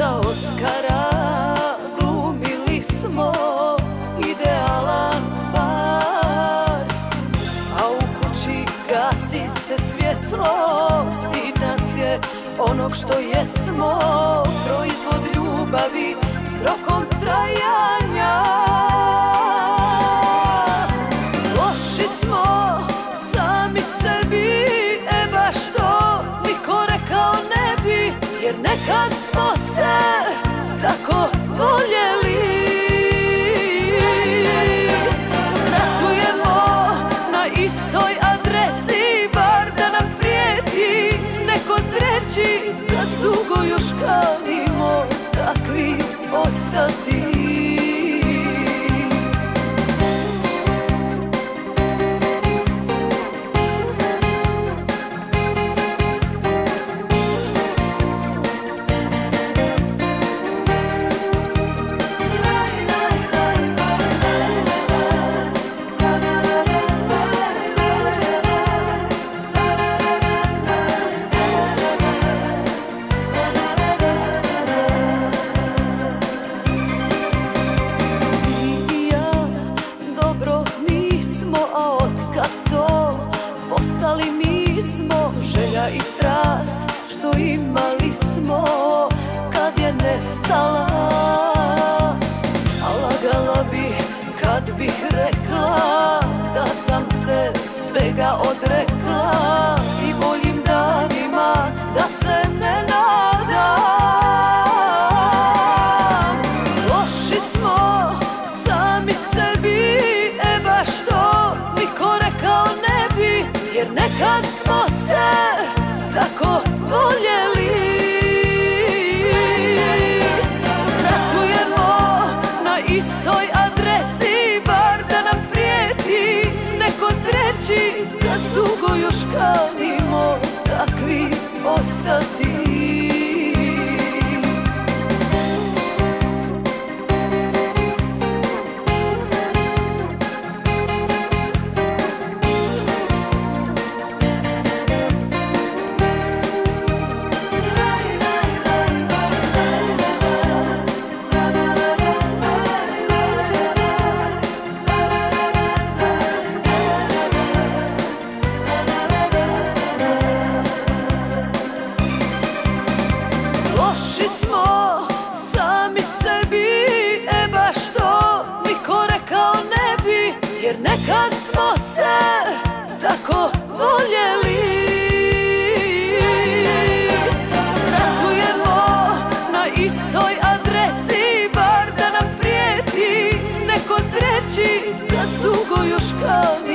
Oskara. Glumili smo idealan par. A u kući gasi se svjetlo Stid nas je onog što jesmo. Proizvod ljubavi s rokom trajanja. Loši smo sami sebi E baš to kad bih rekla da sam se svega odrekla I boljim danima da se ne nadam. Loši smo sami sebi, e baš to niko rekao ne bi Jer nekad smo se tako voljeli dugo još kanimo takvi ostati smo sami sebi E baš to niko rekao ne bi Jer nekad smo se tako voljeli. Ratujemo na istoj adresi Bar da prijeti neko treći Da dugo još kani